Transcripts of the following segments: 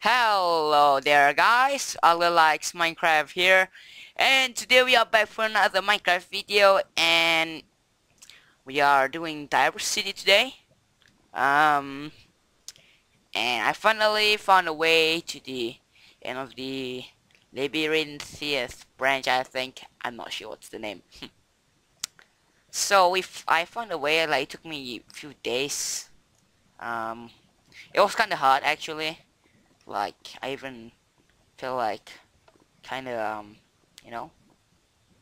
Hello there guys, Ali likes Minecraft here. And today we are back for another Minecraft video and we are doing diversity today. Um and I finally found a way to the end of the labyrinthian branch I think. I'm not sure what's the name. So if I found a way like it took me a few days. Um it was kinda hard actually like I even feel like kind of um you know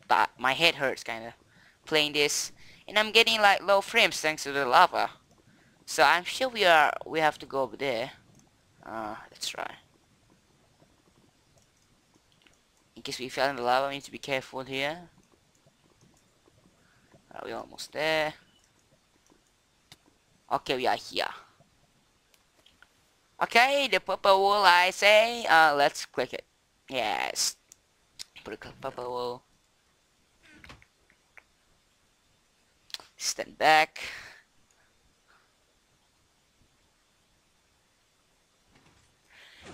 that my head hurts kind of playing this. And I'm getting like low frames thanks to the lava. So I'm sure we are we have to go over there. Uh let's try. In case we fell in the lava we need to be careful here. Are we almost there. Okay we are here Okay, the purple wool I say, uh, let's click it. Yes. Put a purple wool. Stand back.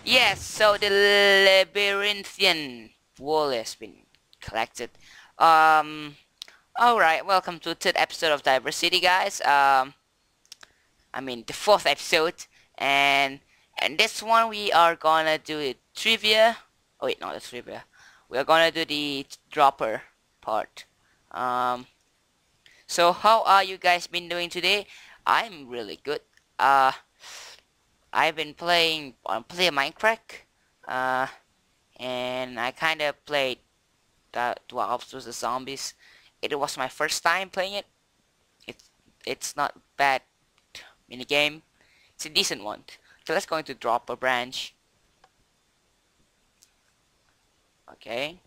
Yes, so the labyrinthian wool has been collected. Um, alright, welcome to the third episode of Diversity, guys. Um, I mean, the fourth episode. And and this one we are gonna do it trivia. Oh wait not the trivia. We are gonna do the dropper part. Um so how are you guys been doing today? I'm really good. Uh I've been playing on play Minecraft uh and I kinda played the dwarves vs the zombies. It was my first time playing it. It's it's not bad mini game it's a decent one let's go into dropper branch. Okay.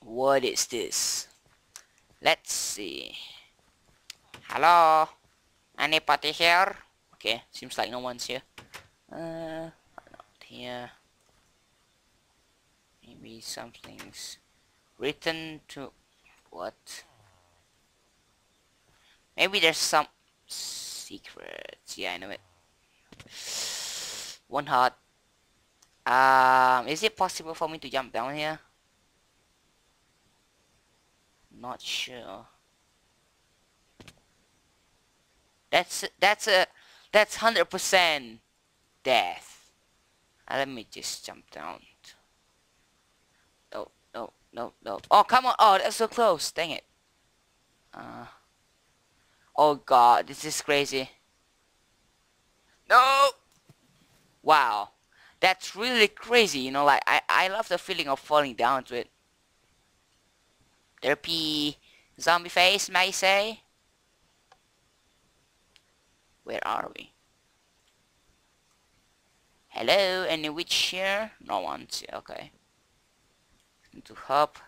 What is this? Let's see. Hello? Anybody here? Okay, seems like no one's here. Uh, not here. Maybe something's written to... What? Maybe there's some secrets. Yeah, I know it. One heart. Um, is it possible for me to jump down here? Not sure. That's that's a that's hundred percent death. Uh, let me just jump down. No, no, no, no. Oh, come on! Oh, that's so close. Dang it. Uh. Oh God, this is crazy. No! Wow. That's really crazy, you know, like, I, I love the feeling of falling down to it. Derpy zombie face, may I say? Where are we? Hello, any witch here? No one, here, okay. Into hop.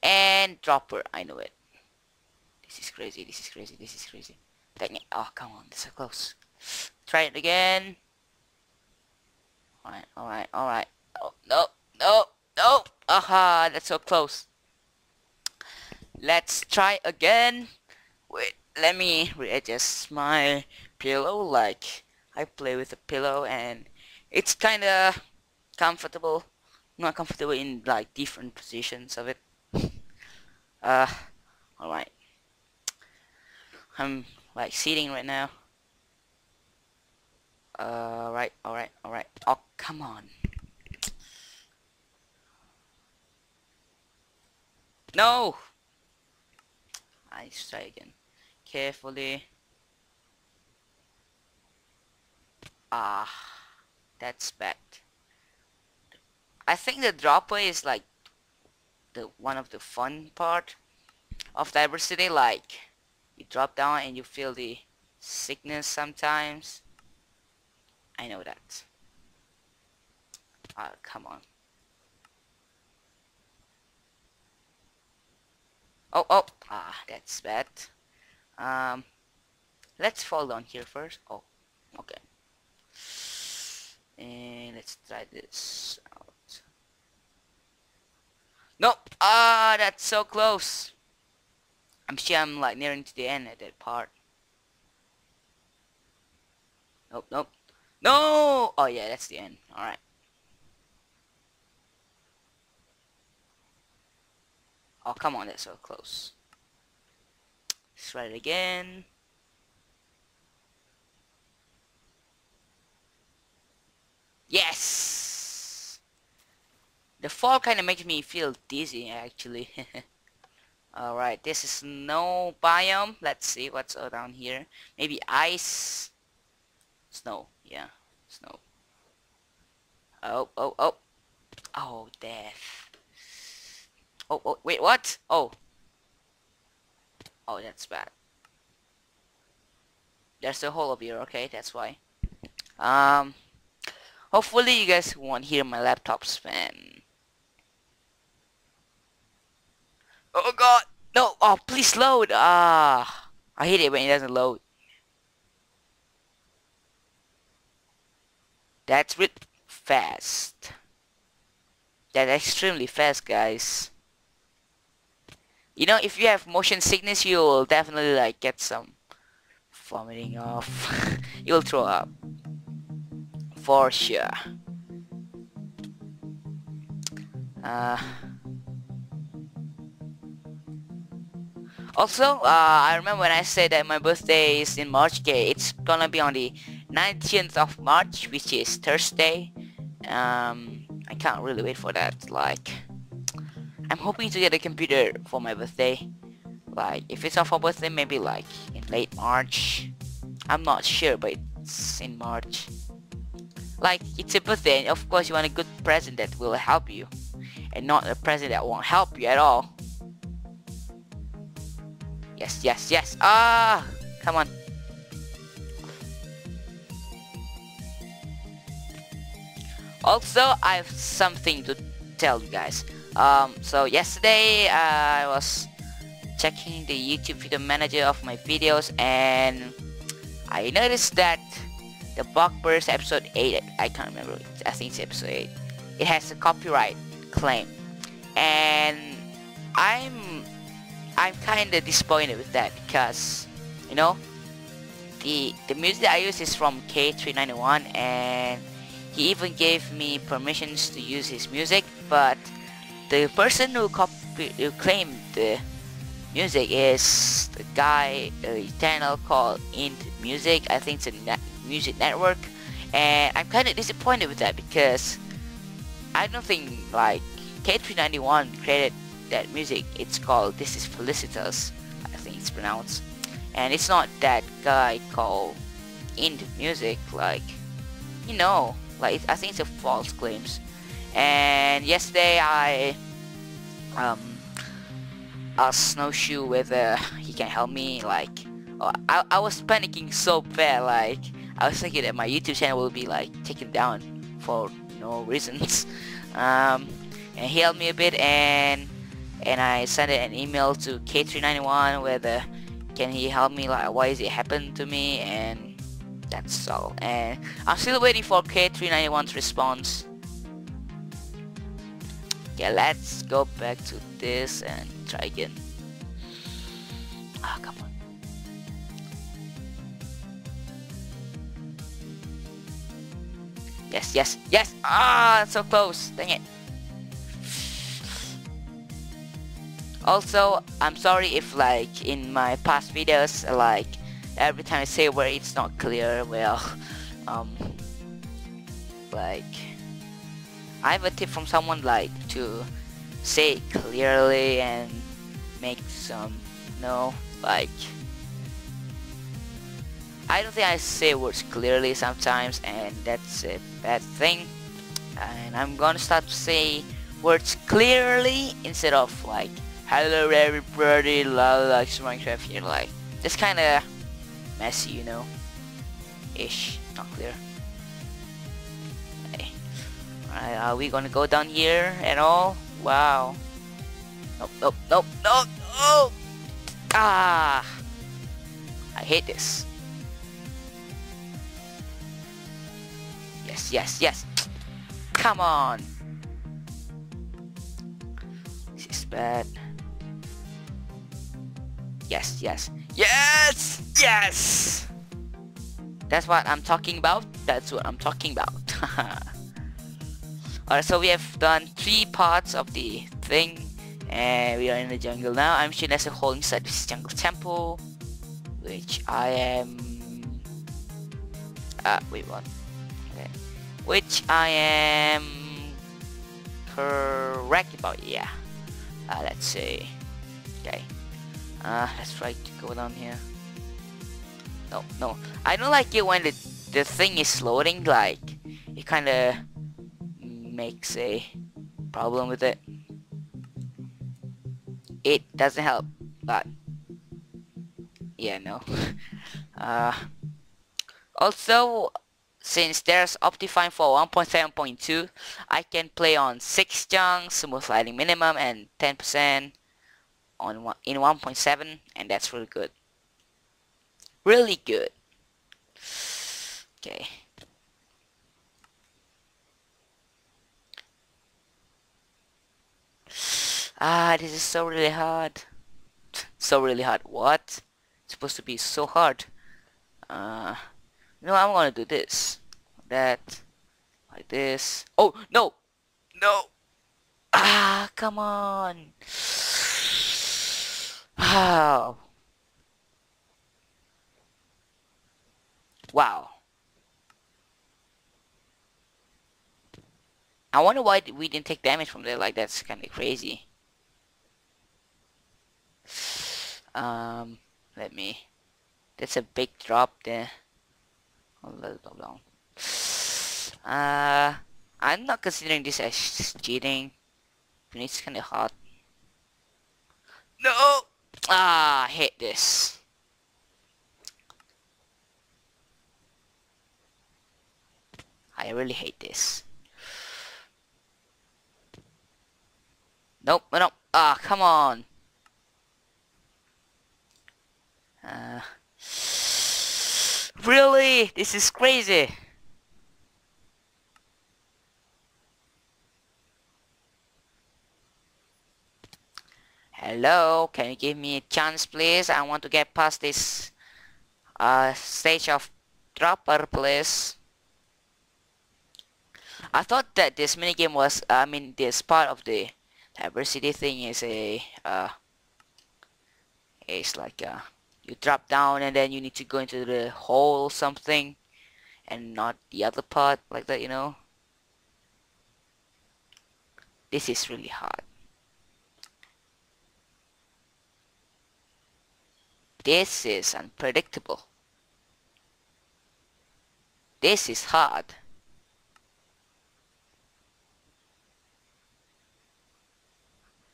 And dropper, I know it. This is crazy, this is crazy, this is crazy. Dang it. Oh, come on, this is so close. Try it again. Alright, alright, alright. Oh, no, no, no. Aha, that's so close. Let's try again. Wait, let me readjust my pillow. Like, I play with a pillow and it's kinda comfortable. Not comfortable in like different positions of it. uh, alright. I'm like sitting right now. Alright, alright, alright. Oh, come on. No! I try again. Carefully. Ah, that's bad. I think the dropper is like the one of the fun part of diversity. Like you drop down and you feel the sickness sometimes. I know that. Ah, come on. Oh, oh, ah, that's bad. Um, let's fall down here first. Oh, okay. And let's try this out. Nope. Ah, that's so close. I'm sure I'm like nearing to the end of that part. Nope, nope. No! Oh yeah, that's the end. Alright. Oh, come on, that's so close. Let's try it again. Yes! The fall kind of makes me feel dizzy, actually. Alright, this is snow biome. Let's see what's down here. Maybe ice. Snow, yeah. Snow. Oh, oh, oh. Oh, death. Oh, oh, wait, what? Oh. Oh, that's bad. There's a hole over here, okay, that's why. Um, hopefully you guys won't hear my laptop spin. Oh god! No! Oh, please load! Ah, I hate it when it doesn't load. That's really fast. That's extremely fast, guys. You know, if you have motion sickness, you'll definitely like get some vomiting off. you'll throw up. For sure. Uh, Also, uh, I remember when I said that my birthday is in March, okay, it's gonna be on the 19th of March, which is Thursday. Um, I can't really wait for that, like, I'm hoping to get a computer for my birthday. Like, if it's not for birthday, maybe like in late March. I'm not sure, but it's in March. Like, it's a birthday, and of course you want a good present that will help you. And not a present that won't help you at all. Yes, yes, yes. Ah, come on. Also, I have something to tell you guys. Um, so yesterday uh, I was checking the YouTube video manager of my videos and I noticed that the BlockBurst episode 8, I can't remember, I think it's episode 8, it has a copyright claim. And I'm I'm kind of disappointed with that because, you know, the the music I use is from K391 and he even gave me permissions to use his music, but the person who who claimed the music is the guy uh, a channel called Int Music. I think it's a net music network, and I'm kind of disappointed with that because I don't think like K391 created that music. It's called This Is Felicitas, I think it's pronounced. And it's not that guy called Int Music, like, you know, like, I think it's a false claims. And yesterday I, um, asked SnoShoe whether he can help me, like, oh, I, I was panicking so bad, like, I was thinking that my YouTube channel will be, like, taken down for no reasons. Um, and he helped me a bit and and I sent an email to K391 whether can he help me like why is it happened to me and that's all. And I'm still waiting for K391's response. Yeah let's go back to this and try again. Ah oh, come on. Yes yes yes! Ah so close. Dang it. Also, I'm sorry if like in my past videos, like every time I say word it's not clear, well, um, like, I have a tip from someone like to say clearly and make some, you know, like, I don't think I say words clearly sometimes and that's a bad thing. And I'm gonna start to say words clearly instead of like hello everybody, la la, likes Minecraft here, like, it's kinda messy, you know, ish, not clear. Okay. Alright, are we gonna go down here at all? Wow. Nope, nope, nope, nope, no! Ah! I hate this. Yes, yes, yes! Come on! This is bad. Yes, yes. Yes! Yes! That's what I'm talking about. That's what I'm talking about. Alright, so we have done three parts of the thing. And we are in the jungle now. I'm sure there's a hole inside this jungle temple. Which I am... Uh, wait, what? Okay. Which I am... Correct about, yeah. Uh, let's see. Okay. Uh, let's try to go down here. No, no. I don't like it when the, the thing is loading, like, it kinda makes a problem with it. It doesn't help, but, yeah, no. uh, also, since there's Optifine for 1.7.2, I can play on 6 chunks, smooth lighting minimum, and 10% on one, in 1.7, and that's really good. Really good. Okay. Ah, this is so really hard. So really hard. What? It's supposed to be so hard. Uh, no, I'm gonna do this. That. Like this. Oh, no! No! Ah, come on! Wow. Wow. I wonder why we didn't take damage from there. Like, that's kind of crazy. Um, let me... That's a big drop there. Uh, I'm not considering this as cheating. It's kind of hot. No! Ah, I hate this. I really hate this. Nope, nope. Ah, come on. Uh, really? This is crazy. Hello, can you give me a chance please? I want to get past this uh, stage of dropper please. I thought that this minigame was, I mean, this part of the diversity thing is a, uh, it's like, uh, you drop down and then you need to go into the hole or something, and not the other part, like that, you know? This is really hard. This is unpredictable. This is hard.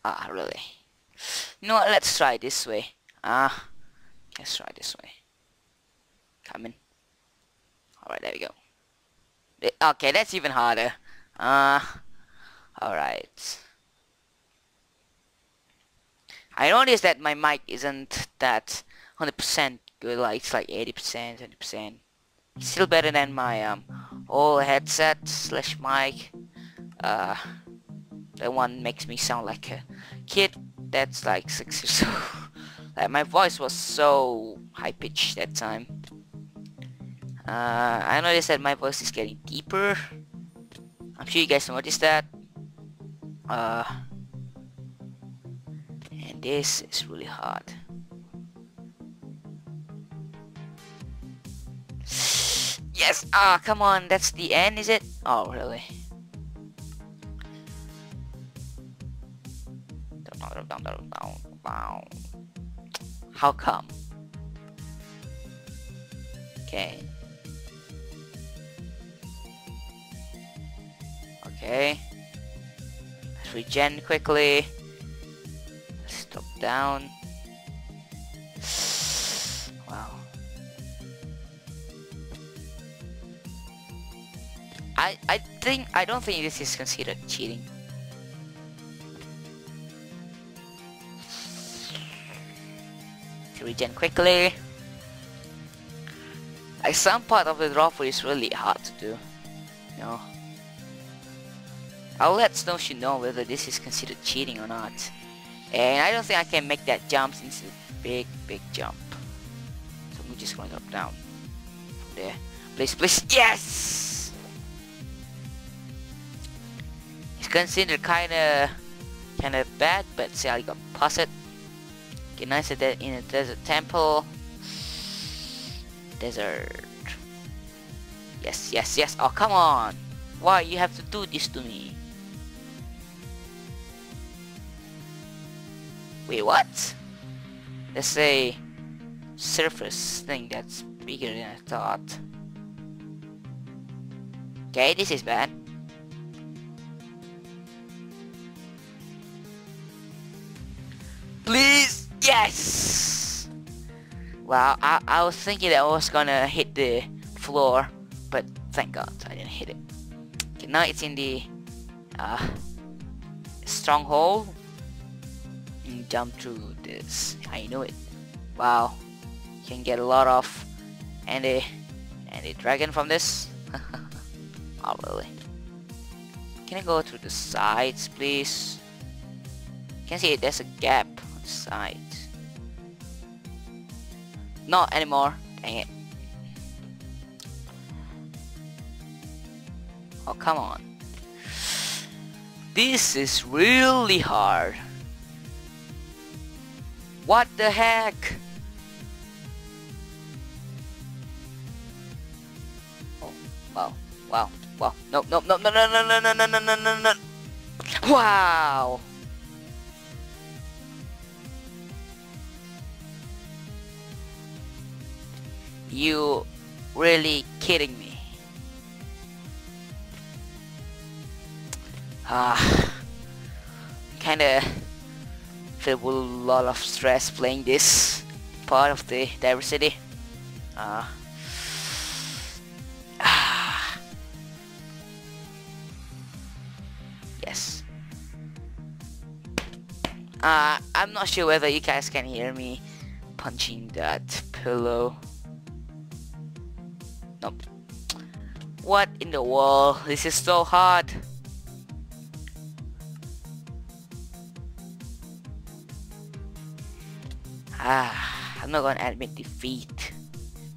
Ah, really? No, let's try this way. Ah, let's try this way. Come in. Alright, there we go. Okay, that's even harder. Ah, uh, alright. I noticed that my mic isn't that 100% good, like it's like 80%, 20%. Still better than my um old headset slash mic. Uh, that one makes me sound like a kid that's like six years old. like my voice was so high pitched that time. Uh, I noticed that my voice is getting deeper. I'm sure you guys noticed that. Uh, and this is really hard. Yes! Ah, come on, that's the end, is it? Oh, really? How come? Okay. Okay. Let's regen quickly. Stop down. I I think I don't think this is considered cheating. To regen quickly. Like some part of the dropper is really hard to do. You know. I'll let SnoShoe know whether this is considered cheating or not. And I don't think I can make that jump since it's a big, big jump. So we're just going up down. there. Please, please, yes! Considered kinda, kinda bad, but still you got past it. Okay, nice at that in a desert temple. Desert. Yes, yes, yes. Oh, come on. Why you have to do this to me? Wait, what? There's a surface thing that's bigger than I thought. Okay, this is bad. Yes! Wow, I, I was thinking that I was gonna hit the floor, but thank god I didn't hit it. Okay, now it's in the uh, stronghold. And jump through this. I know it. Wow. You can get a lot of and a dragon from this. oh really? Can I go through the sides please? You Can see there's a gap on the sides. Not anymore. Dang it. Oh, come on. This is really hard. What the heck? Oh, wow, wow, wow. No, no, no, no, no, no, no, no, no, no, no, no, no. Wow. You really kidding me? Ah, kinda feel a lot of stress playing this part of the diversity. Uh, ah, yes. Uh, I'm not sure whether you guys can hear me punching that pillow. Nope. What in the world? This is so hard. Ah, I'm not gonna admit defeat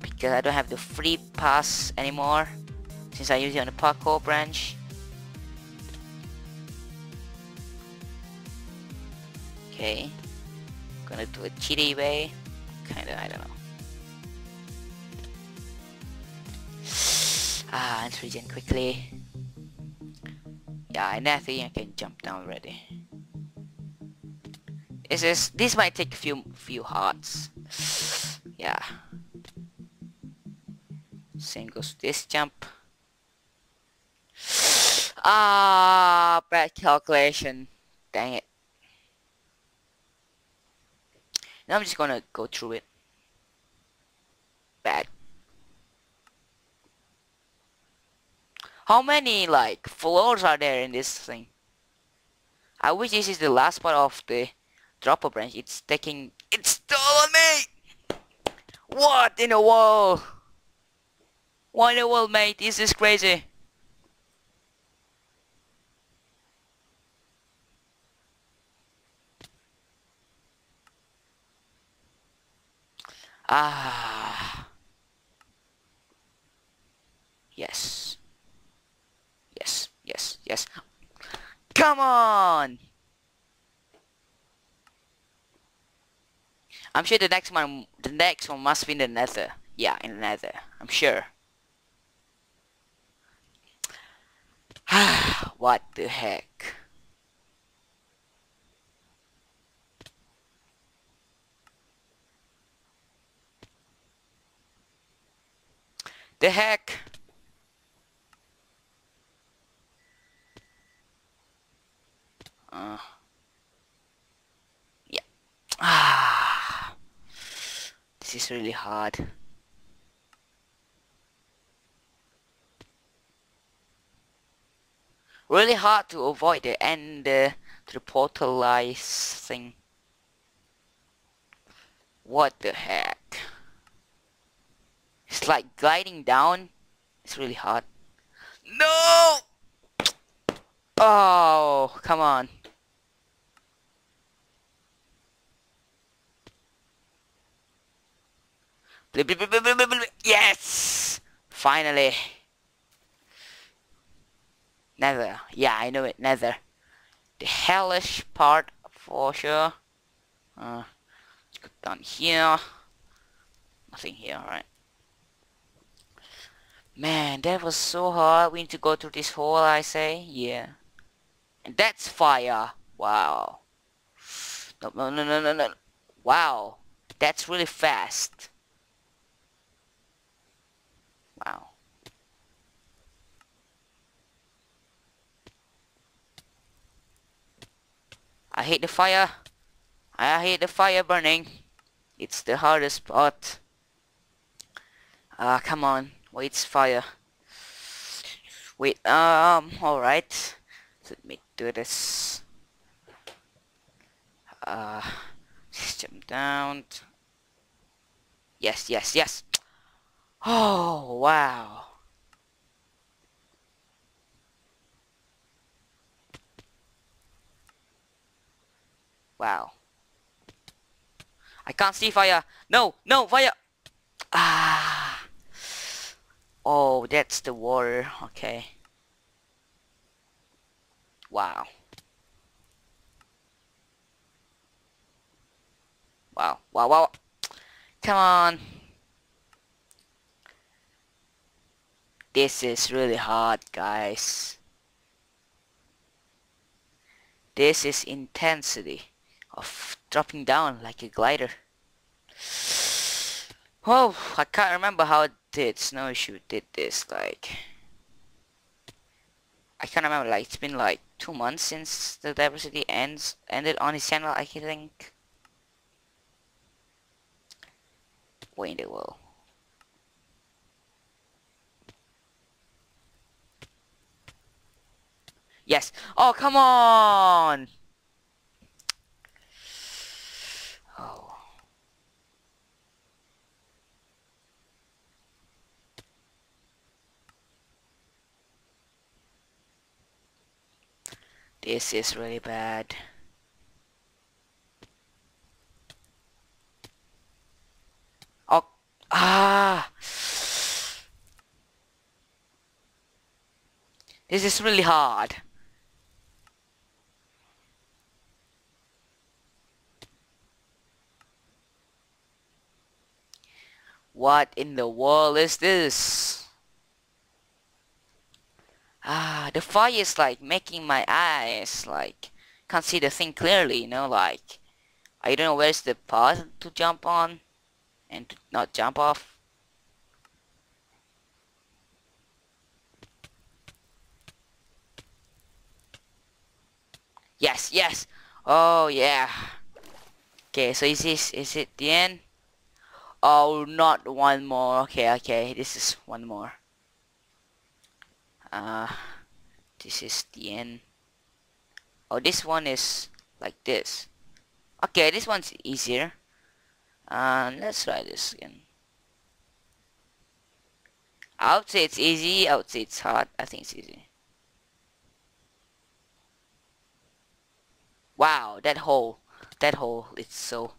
because I don't have the free pass anymore since I use it on the parkour branch. Okay, gonna do a cheaty way, kinda, I don't know. Ah, and regen quickly. Yeah, and I think I can jump down already. This is this might take a few few hearts. Yeah. Same goes this jump. Ah, bad calculation. Dang it. Now I'm just gonna go through it. Bad. How many like floors are there in this thing? I wish this is the last part of the dropper branch. It's taking... It's still on me! What in the world? What in the world, mate? This is crazy. Ah. Yes, yes. Come on! I'm sure the next one, the next one must be in the nether. Yeah, in the nether. I'm sure. what the heck? The heck? Uh, yeah. Ah, really hard. Really hard to avoid the end uh, to the portalize thing. What the heck? It's like gliding down. It's really hard. No! Oh, come on. Yes! Finally. Nether. Yeah, I know it. Nether. The hellish part for sure. Uh, let's go down here. Nothing here, right? Man, that was so hard. We need to go through this hole, I say. Yeah. And that's fire. Wow. No, no, no, no, no, no. Wow. That's really fast. Wow. I hate the fire. I hate the fire burning. It's the hardest part. Ah, uh, come on. Wait, fire. Wait, um, alright. Let me do this. Uh, jump down. Yes, yes, yes. Oh, wow. Wow. I can't see fire. No, no, fire. Ah. Oh, that's the water. Okay. Wow. Wow, wow, wow. Come on. This is really hard, guys. This is intensity of dropping down like a glider. Oh, I can't remember how it did SnoShoe did this, like... I can't remember, like, it's been like two months since the diversity ends ended on his channel, I think. Wait it will. Yes. Oh, come on! This is really bad. Oh, ah! This is really hard. What in the world is this? ah the fire is like making my eyes like can't see the thing clearly you know like I don't know where's the path to jump on and not jump off. Yes yes. Oh yeah. Okay so is this is it the end oh not one more. Okay okay. This is one more. Uh, this is the end. Oh this one is like this. Okay this one's easier. Uh, let's try this again. I would say it's easy. I would say it's hard. I think it's easy. Wow that hole. That hole it's so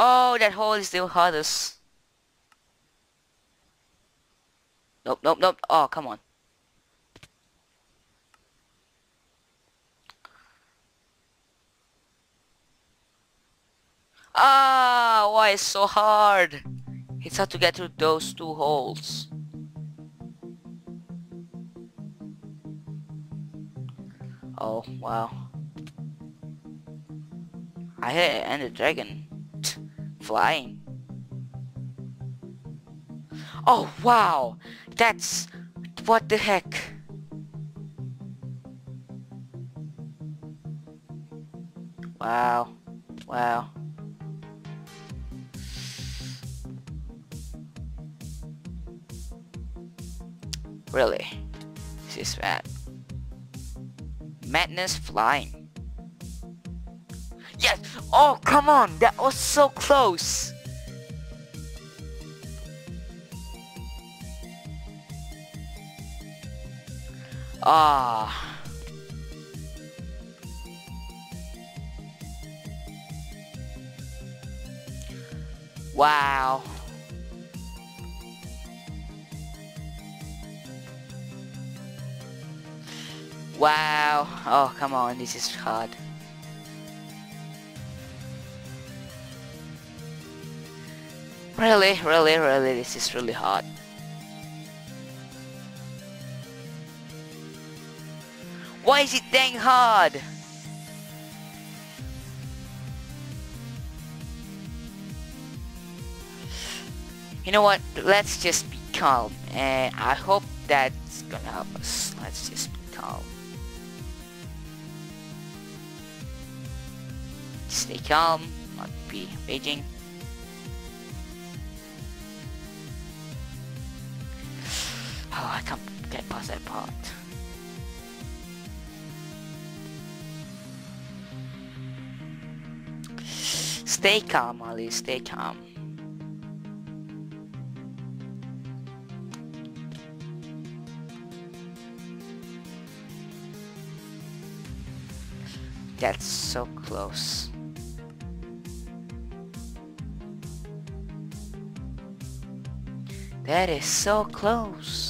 oh that hole is still hardest Nope, nope, nope. Oh, come on. Ah, why it's so hard? It's hard to get through those two holes. Oh, wow. I hit and the dragon flying. Oh, wow. That's... What the heck? Wow. Wow. Really? This is bad. Madness flying. Yes! Oh, come on! That was so close! Ah. Wow. Wow. Oh, come on, this is hard. Really, really, really, this is really hard. Why is it dang hard? You know what? Let's just be calm. And I hope that's gonna help us. Let's just be calm. Stay calm, not be raging. I can't get past that part. Stay calm, Ali, stay calm. That's so close. That is so close.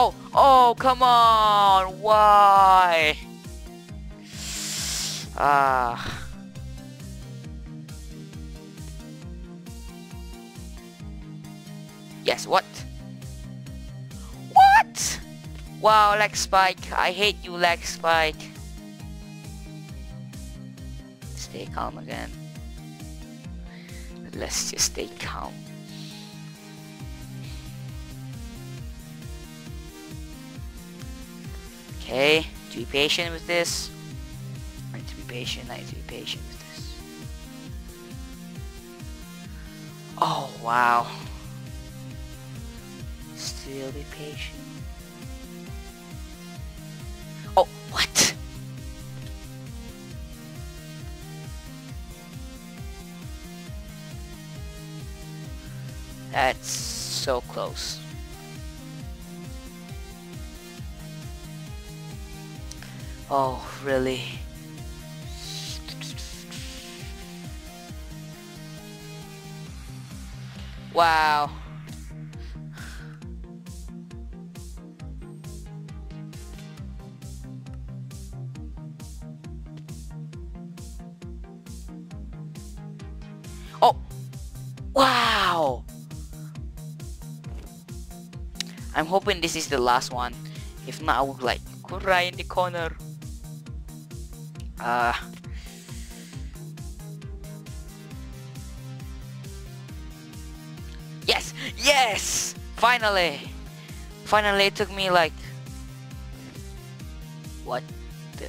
Oh, oh, come on. Why? Ah. Yes, what? What? Wow, lag spike. I hate you, lag spike. Stay calm again. Let's just stay calm. Okay, to be patient with this. I need to be patient, I need to be patient with this. Oh, wow. Still be patient. Oh, what? That's so close. Oh, really? Wow. Oh! Wow! I'm hoping this is the last one. If not, I would like cry in the corner. Uh, yes! Yes! Finally! Finally, it took me like... What the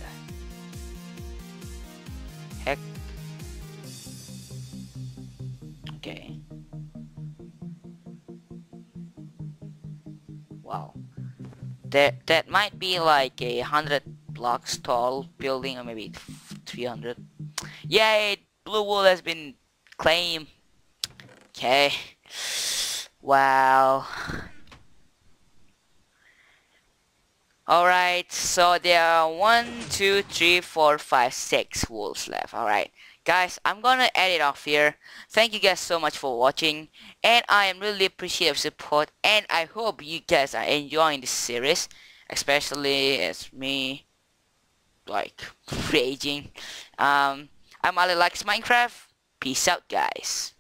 heck? Okay. Wow. That, that might be like a hundred blocks tall building or maybe 300 yay blue wool has been claimed. Okay. Wow. Alright so there are one two three four five six wolves left. Alright guys I'm gonna end it off here. Thank you guys so much for watching and I am really appreciate your support and I hope you guys are enjoying this series especially as me like raging. Um, I'm Ali likes Minecraft. Peace out, guys.